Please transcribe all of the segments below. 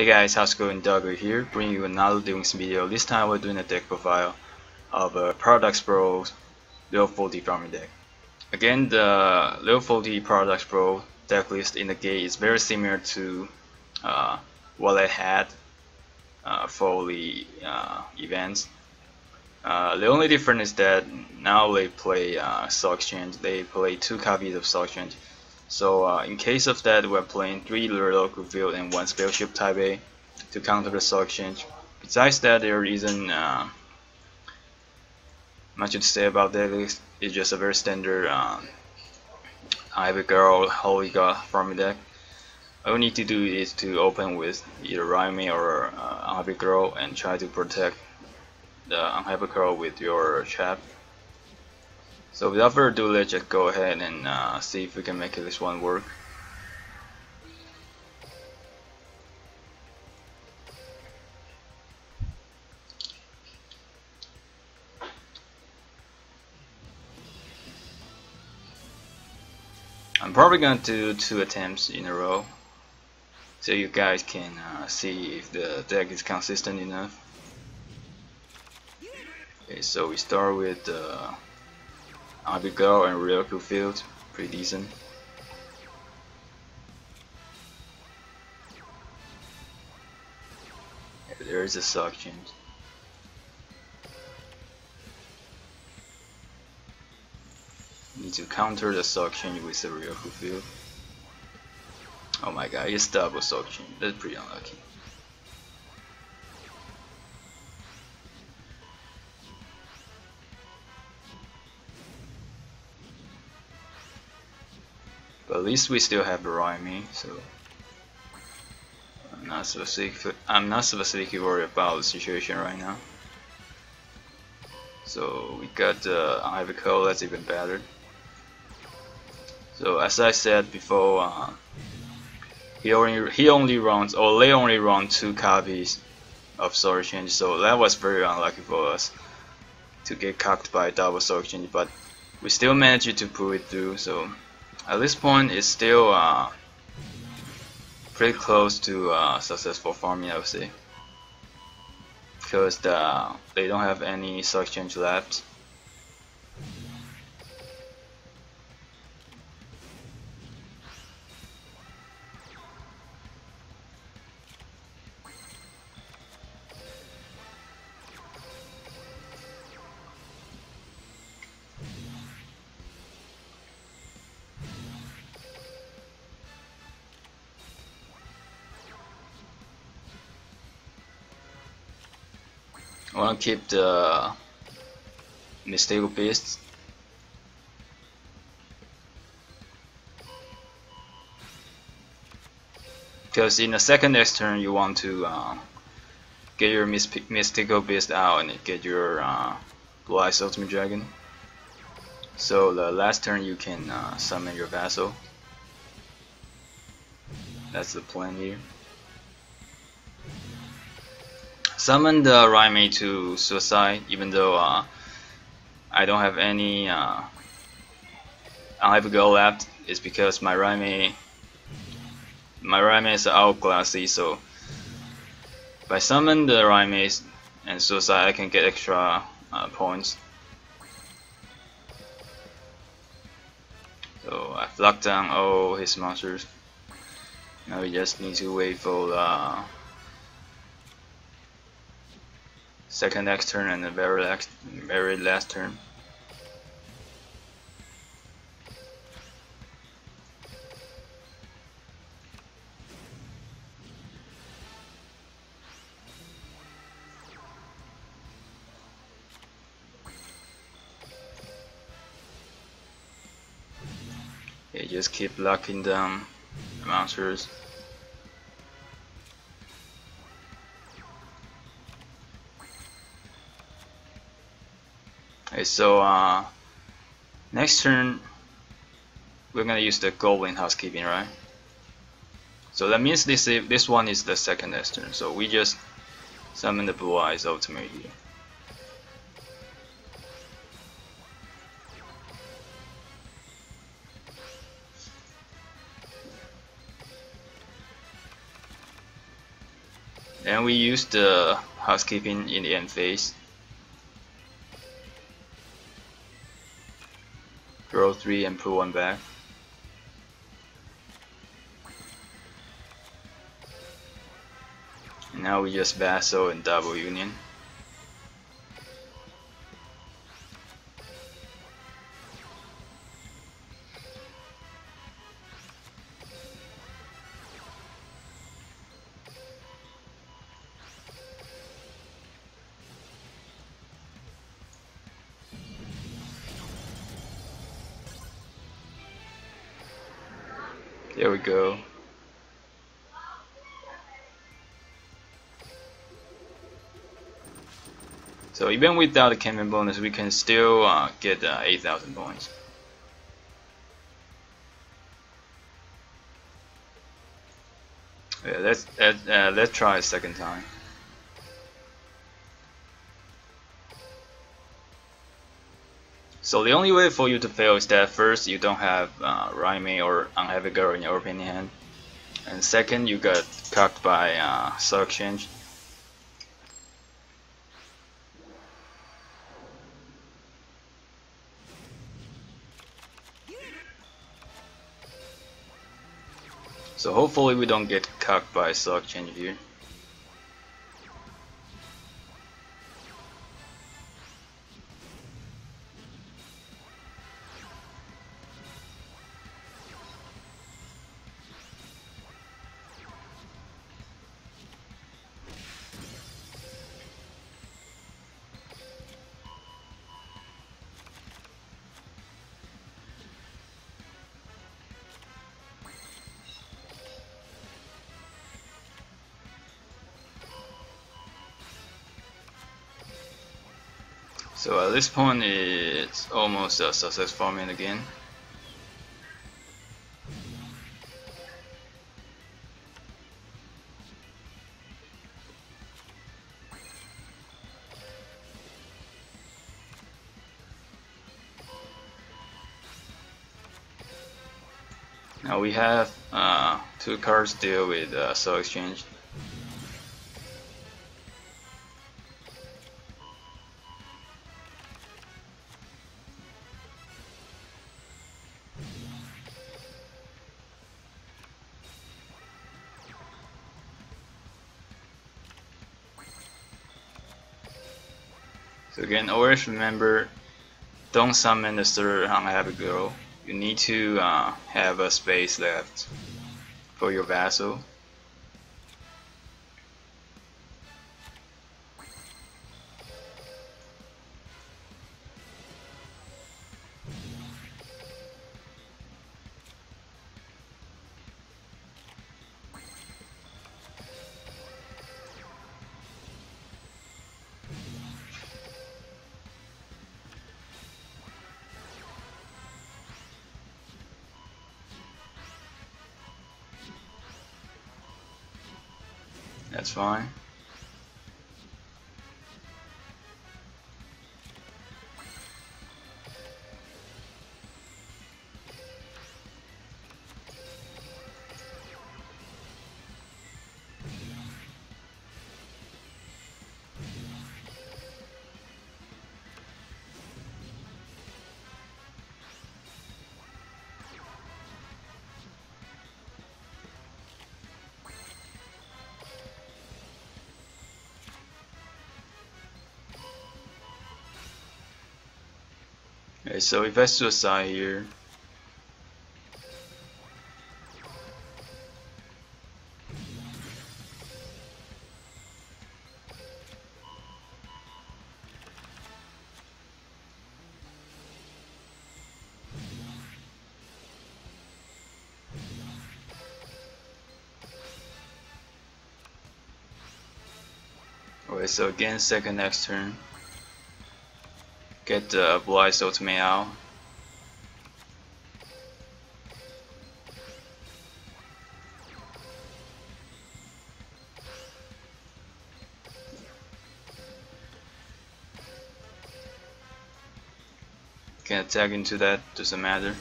Hey guys, how's it going? DogRay here, bringing you another Duel Links video. This time we're doing a deck profile of a Paradox Pro Leo 40 farming deck. Again, the Leo 40 Paradox Pro deck list in the game is very similar to uh, what I had uh, for the uh, events. Uh, the only difference is that now they play uh, Soul Exchange. They play two copies of Soul Exchange. So uh, in case of that, we're playing 3 local field and 1 spaceship type A to counter the soul exchange. Besides that, there isn't uh, much to say about that. It's just a very standard um, Ivy Girl Holy Guard farming deck. All you need to do is to open with either Raimei or uh, Ivy Girl and try to protect the Unhappy Girl with your trap. So without further ado, let's just go ahead and uh, see if we can make this one work. I'm probably going to do two attempts in a row so you guys can uh, see if the deck is consistent enough. Okay, so we start with uh, Abigail and Riryoku Field, pretty decent. Yeah, there is a suction. Need to counter the suction with the Riryoku Field. Oh my god, it's double suction. That's pretty unlucky. At least we still have Raimei, so I'm not specific. I'm not specifically worried about the situation right now. So we got uh, Ivy Cole, that's even better. So as I said before, uh, he only he only runs or they only run two copies of Soul Change, so that was very unlucky for us to get cocked by double Soul Change, but we still managed to pull it through. So at this point it's still uh, pretty close to uh, successful farming I would say because the, they don't have any soul exchange left I want to keep the Mystical Beast Because in the second next turn you want to uh, get your Mystical Beast out and get your uh, Blue Eyes Ultimate Dragon. So the last turn you can uh, summon your Vassal. That's the plan here. Summon the Raimei to suicide, even though uh, I don't have any. Uh, I have a go left. It's because my Raimei, my Raimei is outclassy, so if I summon the Raimei and suicide, I can get extra uh, points. So I've locked down all his monsters. Now we just need to wait for the second next turn and the very last, very last turn. Okay, just keep locking down monsters. Okay, so uh, next turn we're gonna use the Goblin Housekeeping, right? So that means this this one is the second next turn. So we just summon the Blue Eyes Ultimate here. and we use the housekeeping in the end phase Draw 3 and put 1 back. Now we just Vassal and Double Union. There we go. So even without the camping bonus, we can still uh, get uh, 8,000 points. Yeah, let's uh, let's try a second time. So the only way for you to fail is that first you don't have uh, Raimei or Unhappy Girl in your opening hand, and second you got cucked by uh, Soul Exchange. So hopefully we don't get cucked by Soul Exchange here. So at this point it's almost a success farming again. Now we have uh, two cards deal with uh, Soul Exchange. So again, always remember, don't summon the third unhappy girl. You need to uh, have a space left for your vassal. That's fine. Okay, so if I suicide here, Okay, so again, second next turn get the uh, Blue Soul to out. Can attack into that, doesn't matter.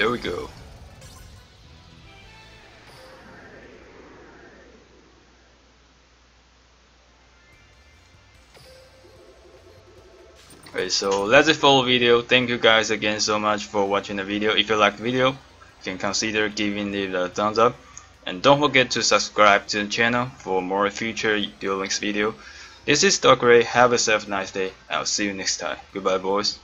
There we go. Okay, so that's it for the video. Thank you guys again so much for watching the video. If you like the video, you can consider giving it a thumbs up. And don't forget to subscribe to the channel for more future Duel Links video. This is DogRay. Have yourself a nice day. I'll see you next time. Goodbye boys.